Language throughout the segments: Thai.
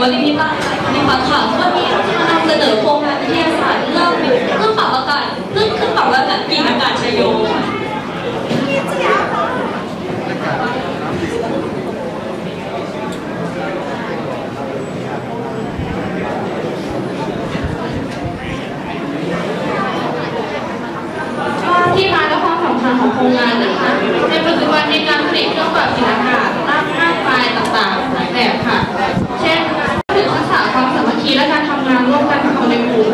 วลินิตานิพัฒน์ค่ะวันนี้มานำเสนอโครงงานวิทยาศาสตร์เรื่องเครื่องปรับอากาศเครื่องเครื่องปรับอากาศกลิ่นอากาศชโยค่ะก็ที่มาและความสำคัญของโครงงานนะคะ ในปัจจุบันในการผลิตเครื่องปรับกลิ่นอากาศมากมากมายต่างๆหลายแบบค่ะ เช่นถึงทักษะความสามัคคีและการทำงานร่วมกันของคนในกลุ่ม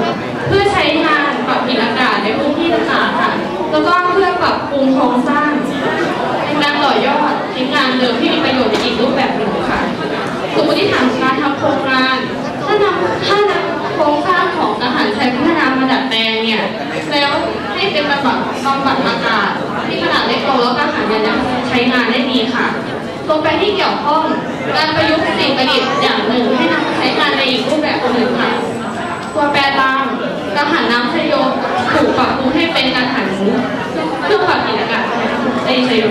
เพื่อใช้งานปรับกลิ่นอากาศในพื้นที่ต่างๆค่ะแล้วก็เพื่อปรับปรุงโครงสร้างในการต่อยอดชิ้นงานเดิมที่มีประโยชน์ในอีกรูปแบบหนึ่งค่ะสมมติฐานการทำโครงงาน ถ้านำถ้านำโครงสร้างของอาหารใช้พัฒนามาดัดแปลงเนี่ยแล้วให้เป็นบำบัดบำบัดอากาศที่ขนาดเล็กลงแล้วก็อาหารยังใช้งานได้ดีค่ะ ตัวแปรที่เกี่ยวข้องการประยุกต์สิ่งประดิษฐ์อย่างหนึ่งให้นำมาใช้งานในอีกรูปแบบหนึ่งค่ะตัวแปรตามกังหันน้ำชโยถูกปรับปรุงให้เป็นกังหันเครื่องปรับกินอากาศในชโย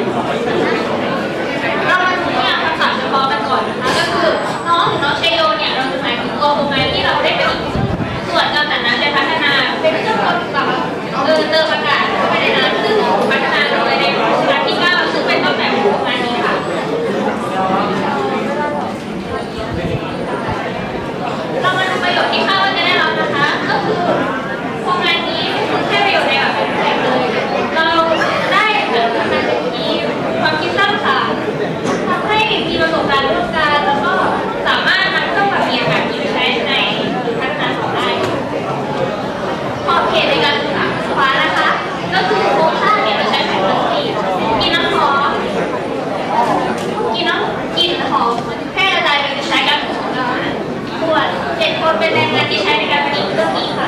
เรามาดูงานทักษะเฉพาะกันก่อนนะคะก็คือน้องหรือน้องชัยโยเนี่ยเราจะหมายถึงตัวโครงงานที่เราได้ไปส่วนการหันน้ำได้พัฒนาเป็นเครื่องกลปรับเออเติมอากาศเข้าไปในน้ำซึ่งพัฒนาโดยในรัชกาลที่เก้าซึ่งเป็นต้นแบบของโครงงานนี้ค่ะ เรามาดูประโยชน์ที่คาดว่าจะได้รับนะคะ ก็คือโครงงานนี้ให้ประโยชน์ในแบบเป็นแสงเลย เราได้เกิดการมีความคิดสร้างสรรค์ทำให้มีประสบการณ์ร่วมกันแล้วก็สามารถนำเครื่องแบบมีอากาศนี้ไปใช้ในพัฒนาต่อได้ ขอบเขตในการศึกษาฟ้านะคะ ก็คือโครงสร้างเนี่ยเราใช้แผ่นพลาสติกมีน้ำหอม กินน้ำกลิ่นหอมแพร่กระจายไปใช้การผสมอาหารขวดเจ็ดคนเป็นแรงงานที่ใช้ในการผลิตเครื่องนี้ค่ะ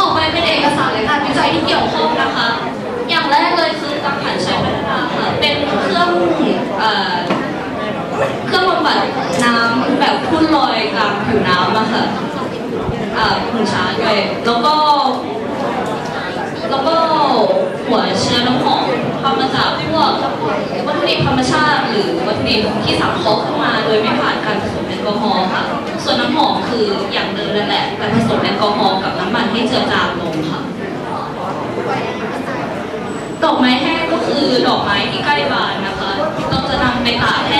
ต่อไปเป็นเอกสารและ กี่ยวข้องนะคะ อย่างแรกเลยคือกังหันใช้พัฒนาค่ะ เป็นเครื่องเอ่อเครื่องบำบัดน้ำแบบทุ่นลอยตามผิวน้ำอะค่ะอ่าหุ่นช้างด้วย แล้วก็ แล้วก็หัวเชื้อน้ำหอมทำมาจากพวกวัตถุดิบธรรมชาติหรือวัตถุดิบที่สังเคราะห์ขึ้นมาโดยไม่ผ่านการผสมแอลกอฮอล์ค่ะ ส่วนน้ำหอมคืออย่างเดิมนั่นแหละการผสมแอลกอฮอล์กับน้ำมันให้เจือจางลงค่ะ ไม้แห้งก็คือดอกไม้ที่ใกล้บานนะคะ เราจะนำไปตากแห้ง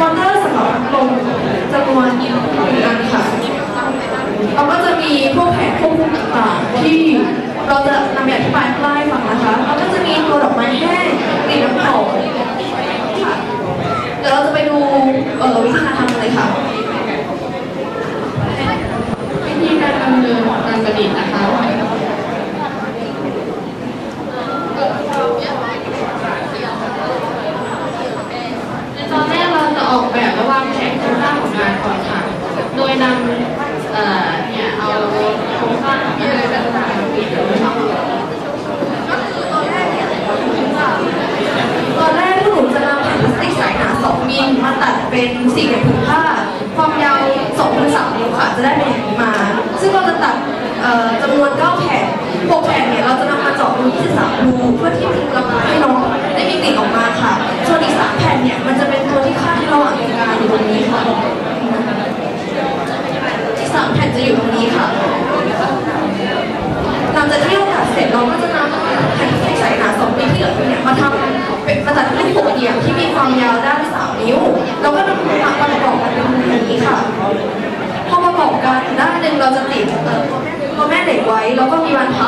มอเตอร์สำหรับพัดลมจำนวนหนึ่งอันค่ะเราก็จะมีพวกแผนควบคุมต่างๆที่เราจะนำไปอธิบายข้างล่างให้ฟังนะคะเราก็จะมีตัวดอกไม้แห้งกลิ่นน้ำหอมค่ะเดี๋ยวเราจะไปดูเอ่อวิธีการทำเลยค่ะวิธีการดำเนินการประดิษฐ์นะคะ ในตอนแรกเราจะออกแบบและวางแผนโครงสร้างของงานก่อนค่ะ โดยนำเอ่อเนี่ยเอาโครงสร้างที่อะไรต่างๆปิดเลยค่ะตอนแรกพวกหนูจะนำแผ่นพลาสติกใสหนา 2 มิลมาตัดเป็นสี่เหลี่ยมผืนผ้า ความยาว 2ถึง3นิ้วค่ะจะได้เป็นอย่างนี้มา ซึ่งเราจะตัดจำนวน9แผ่น6แผ่นเนี่ยเราจะนำมาเจาะรู23รูเพื่อที่จะให้น้องได้มีกลิ่นออกมาค่ะส่วนอีก3แผ่นเนี่ยมันจะเป็นตัวที่คาดระหว่างการอยู่ตรงนี้ค่ะอีกสามแผ่นจะอยู่ตรงนี้ค่ะหลังจากที่เราตัดเสร็จเราก็จะนำแผ่นที่ใส่หนาสองมิลที่เหลือเนี่ยมาทำเป็นมาตัดเป็นหกเหลี่ยมที่มีความยาวด้านสามนิ้ว เราก็นำมาประกอบกันเป็นอย่างนี้ค่ะ ด้านหนึ่งเราจะติดพ่อตัวแม่เหล็กไว้ แล้วก็มีบานพับ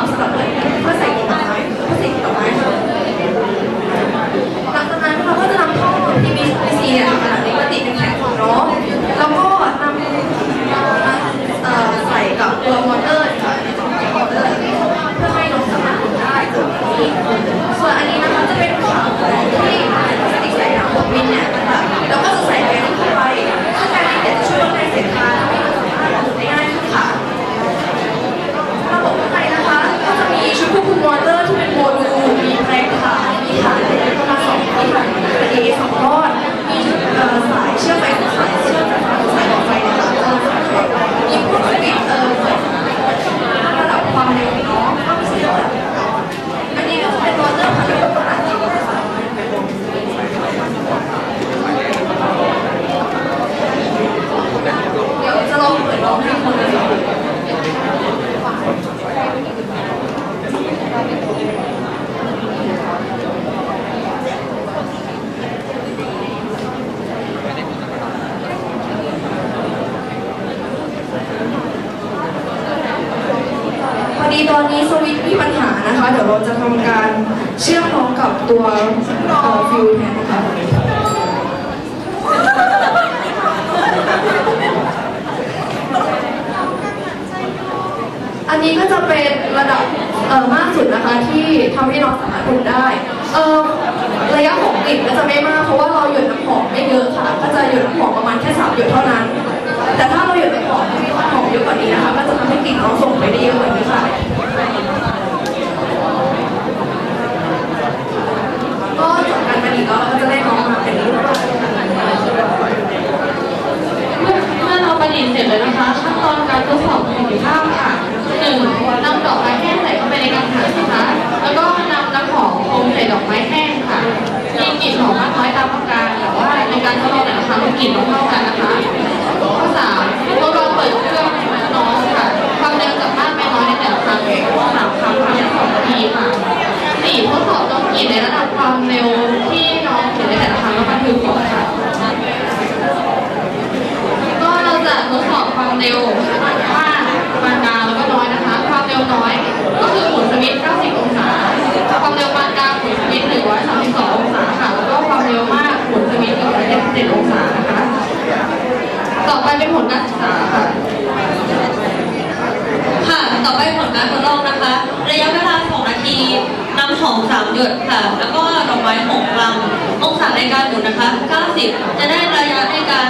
ลือดค่ะ แล้วก็ดอกไม้หกกรัมองศาในการหมุนนะคะ 90 จะได้ระยะในการ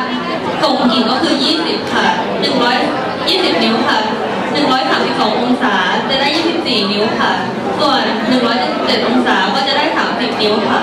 ส่งกิ่งก็คือ 20 ค่ะ 120 นิ้วค่ะ 132 องศา จะได้ 24 นิ้วค่ะ ส่วน 177 องศาก็จะได้ 30 นิ้วค่ะ